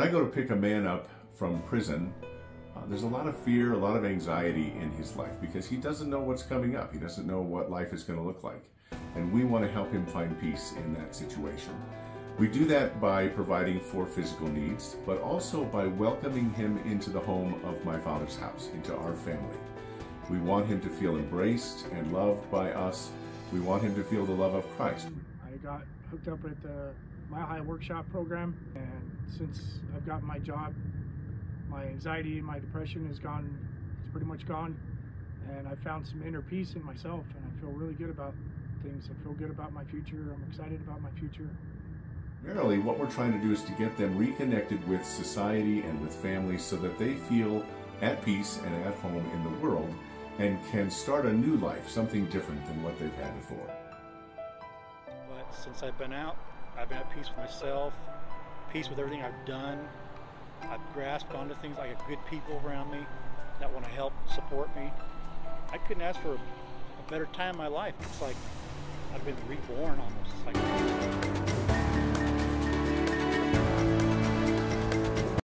I go to pick a man up from prison, uh, there's a lot of fear, a lot of anxiety in his life because he doesn't know what's coming up. He doesn't know what life is going to look like. And we want to help him find peace in that situation. We do that by providing for physical needs, but also by welcoming him into the home of my Father's house, into our family. We want him to feel embraced and loved by us. We want him to feel the love of Christ. I got hooked up at the Mile High Workshop program, and since I've gotten my job, my anxiety and my depression is gone, it's pretty much gone, and I found some inner peace in myself, and I feel really good about things. I feel good about my future. I'm excited about my future. Primarily, what we're trying to do is to get them reconnected with society and with families so that they feel at peace and at home in the world and can start a new life, something different than what they've had before. But since I've been out, I've been at peace with myself, peace with everything I've done. I've grasped onto things. I got good people around me that want to help support me. I couldn't ask for a better time in my life. It's like I've been reborn almost. It's like